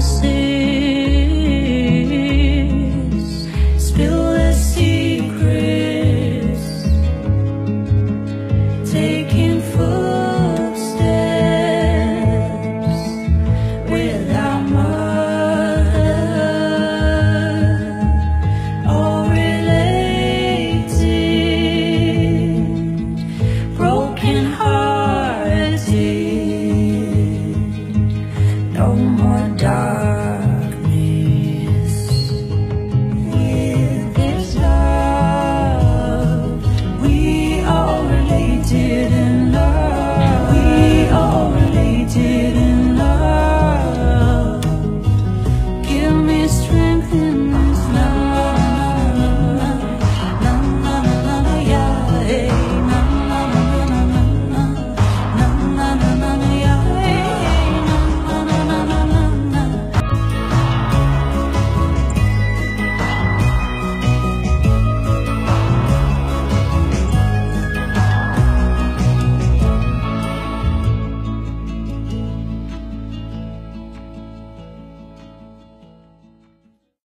promises, burden